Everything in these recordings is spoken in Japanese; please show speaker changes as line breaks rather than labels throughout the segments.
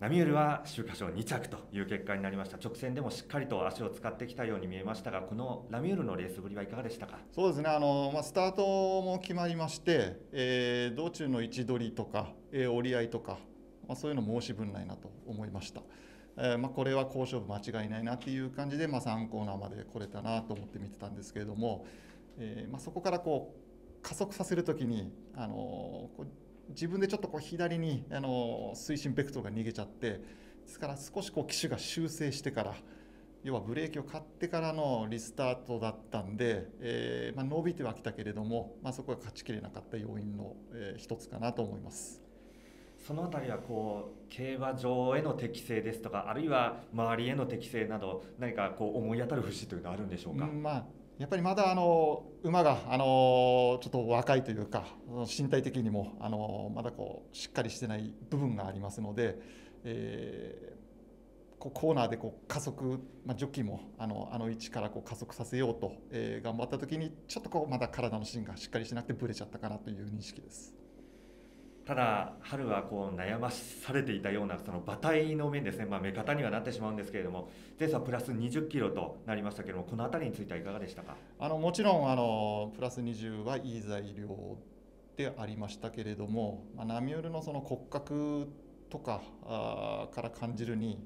ナミュールは秋華賞2着という結果になりました。直線でもしっかりと足を使ってきたように見えましたがこのラミュールのレースぶりはいかがでしたか？
そうですね。あの、まあ、スタートも決まりまして、えー、道中の位置取りとか、えー、折り合いとか、まあ、そういうの申し分ないなと思いました、えーまあ、これは好勝負間違いないなっていう感じで、まあ、3コーナーまで来れたなと思って見てたんですけれども、えーまあ、そこからこう加速させるときにあのこう自分でちょっとこう左にあの推進ベクトルが逃げちゃってですから少しこう機種が修正してから要はブレーキを買ってからのリスタートだったんで、えー、まあ、伸びてはきたけれども、まあ、そこが勝ちきれなかった要因の、えー、一つかなと思います。
その辺りはこう競馬場への適性ですとかあるいは周りへの適性など何かこう思い当たる節というのはあるんでしょうか、
まあ、やっぱりまだあの馬があのちょっと若いというか身体的にもあのまだこうしっかりしてない部分がありますので。えー、こうコーナーでこう加速、まあ、ジョッキーもあのあの位置からこう加速させようと、えー、頑張った時にちょっとこうまだ体の芯がしっかりしなくてぶれちゃったかなという認識です。
ただ春はこう悩まされていたようなその馬体の面ですね、まあ、目方にはなってしまうんですけれども。前走プラス20キロとなりましたけれどもこの辺りについてはいかがでしたか？
あのもちろんあのプラス20はいい材料でありましたけれども、まあ、ナミュールのその骨格とかあから感じるに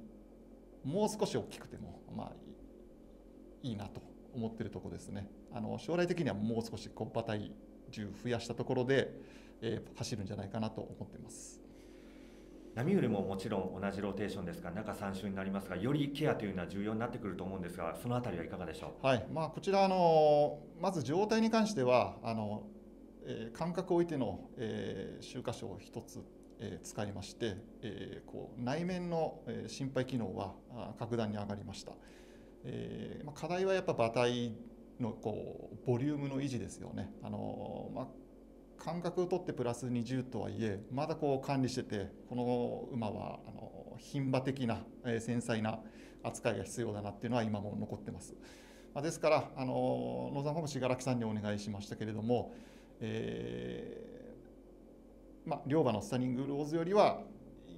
もう少し大きくても、まあ、いいなと思っているところですね。あの将来的にはもう少しこう馬体重増やしたところで、えー、走るんじゃないかなと思っています。
ナミュールももちろん同じローテーションですが中3週になりますがよりケアというのは重要になってくると思うんですがその辺りはいかがでしょ
う、はい。まあ、こちらあのまず状態に関してはあの、えー、間隔を置いての、えー、週刊賞を1つえ使いまして、えこう内面の、え心配機能は格段に上がりました、えま課題はやっぱ馬体のこうボリュームの維持ですよね。あの、まあ、感覚を取ってプラス20とはいえまだこう管理しててこの馬はあの牝馬的な、え繊細な扱いが必要だなっていうのは今も残ってます。まあ、ですからあの野沢も信楽さんにお願いしましたけれども、えーまあ、両馬のスタニングローズよりは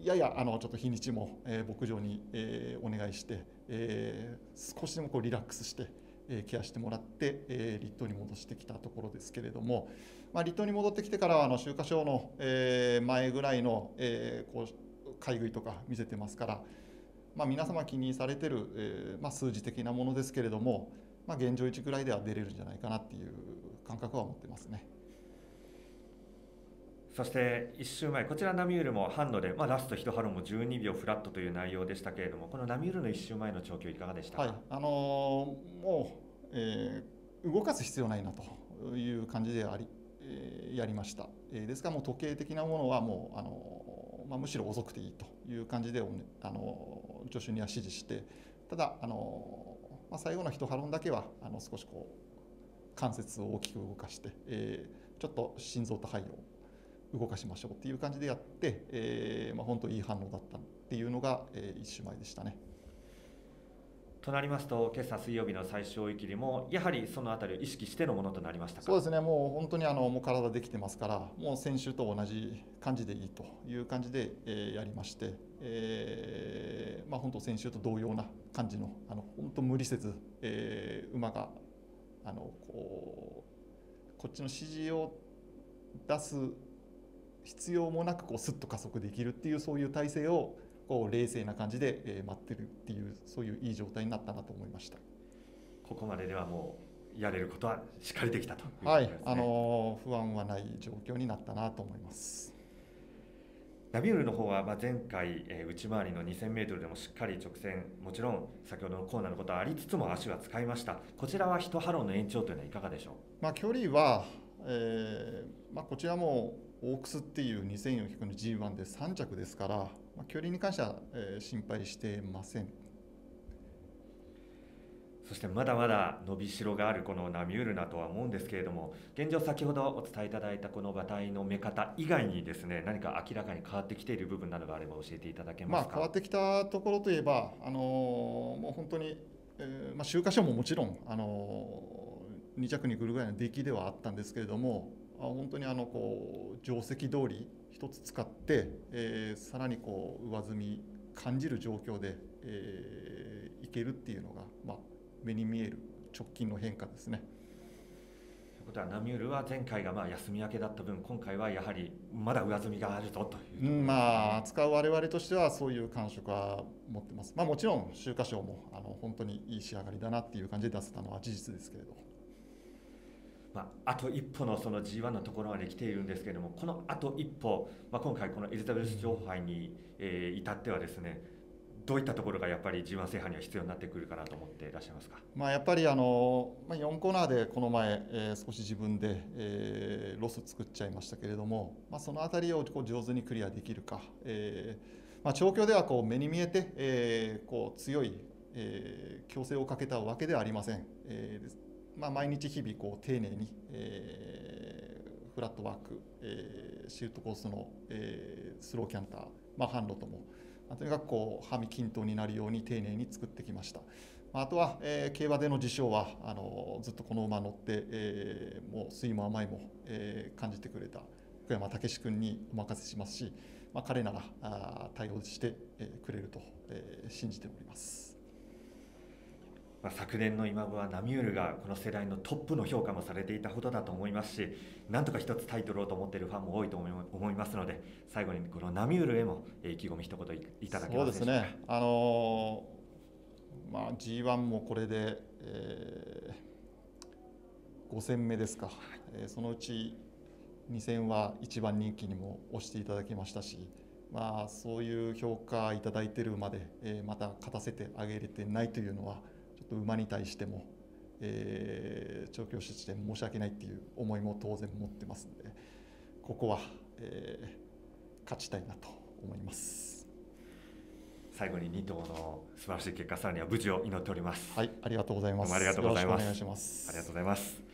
ややあのちょっと日にちも、えー、牧場に、えー、お願いして、えー、少しでもこうリラックスして、えー、ケアしてもらって、えー、立冬に戻してきたところですけれども、まあ、立冬に戻ってきてからはあの秋華賞の、えー、前ぐらいの、えー、こう買い食いとか見せてますから、まあ、皆様気にされてる、えーまあ、数字的なものですけれども、まあ、現状1ぐらいでは出れるんじゃないかなっていう感覚は持ってますね。
そして1周前、こちらナミュールもハンドで、まあ、ラスト1ハロンも12秒フラットという内容でしたけれども、このナミュールの1周前の調教、いかがでしたか、はい。
あのー、もう、えー、動かす必要ないなという感じであり、えー、やりました、えー、ですから、もう時計的なものはもう、あのー、まあ、むしろ遅くていいという感じで、あのー、助手には指示して、ただ、あのーまあ、最後の1ハロンだけはあの少しこう関節を大きく動かして、えー、ちょっと心臓と肺を動かしましょうっていう感じでやって、えーまあ、本当いい反応だったっていうのが、えー、1週前でしたね。
となりますと、今朝水曜日の最小域りも、やはりそのあたりを意識してのものとなりました
そうですね、もう本当にあのもう体できてますから、もう先週と同じ感じでいいという感じで、えー、やりまして、えーまあ、本当、先週と同様な感じの、あの本当無理せず、えー、馬があのこうこっちの指示を出す必要もなくこうスッと加速できるっていうそういう体制をこう冷静な感じで、え待ってるっていうそういういい状態になったなと思いました。
ここまでではもうやれることはしっかりできたと、ね、
はいあの不安はない状況になったなと思います。
ナミュールの方はまあ前回、えー、内回りの 2000m でもしっかり直線もちろん先ほどのコーナーのことはありつつも足は使いました。こちらは1ハロンの延長というのはいかがでしょう、
まあ、距離は、えーまあ、こちらもオークスっていう2400の G1 で3着ですから、まあ、距離に関しては、えー、心配してません。
そしてまだまだ伸びしろがあるこのナミュールだとは思うんですけれども現状先ほどお伝えいただいたこの馬体の目方以外にですね何か明らかに変わってきている部分などがあれば教えていただけますか、
まあ、変わってきたところといえば、あのー、もう本当に、えーまあ、週刊賞ももちろん、あのー、2着に来るぐらいの出来ではあったんですけれどもあ本当にあのこう定石通り一つ使って、えーさらにこう上積み感じる状況で、えーいけるっていうのが、まあ、目に見える直近の変化ですね。
ということはナミュールは前回がまあ休み明けだった分今回はやはりまだ上積みがあるぞというね
うん、まあ扱う我々としてはそういう感触は持ってます。まあもちろん秋華賞もあの本当にいい仕上がりだなっていう感じで出せたのは事実ですけれど。
まあ、あと一歩のその G1 のところまで来ているんですけれどもこのあと一歩、まあ、今回このエリザベス女王杯に、えー至ってはですねどういったところがやっぱり G1 制覇には必要になってくるかなと思っていらっしゃいますか？
まあやっぱりあの、まあ、4コーナーでこの前、えー少し自分で、えーロス作っちゃいましたけれども、まあ、そのあたりをこう上手にクリアできるか、えーまあ、調教ではこう目に見えて、えーこう強い、えー強制をかけたわけではありません。えーまあ、毎日日々こう丁寧に、えーフラットワーク、えーシュートコースの、えースローキャンター、まあ、販路とも、まあとにかくこう、はみ均等になるように丁寧に作ってきました。まああとは、えー競馬での受賞はあのずっとこの馬乗って、えーもう酸いも甘いも、えー感じてくれた福山武史君にお任せしますし、まあ、彼ならあ対応して、えーくれると、えー信じております。
まあ、昨年の今はナミュールがこの世代のトップの評価もされていたほどだと思いますしなんとか一つタイトルをと思っているファンも多いと思いますので最後にこのナミュールへも意気込み一言いただけますでしょう
ですね、あのーまあ、G1 もこれで、え5戦目ですか、えーそのうち2戦は一番人気にも押していただきましたし、まあ、そういう評価いただいている馬で、えーまた勝たせてあげれてないというのは、っと馬に対しても、えー調教師として申し訳ないっていう思いも当然持ってますので、ここは、えー勝ちたいなと思います。
最後に2頭の素晴らしい結果さらには無事を祈っております、
はい、ありがとうございます。
ありがとうござい
ます。
ありがとうございます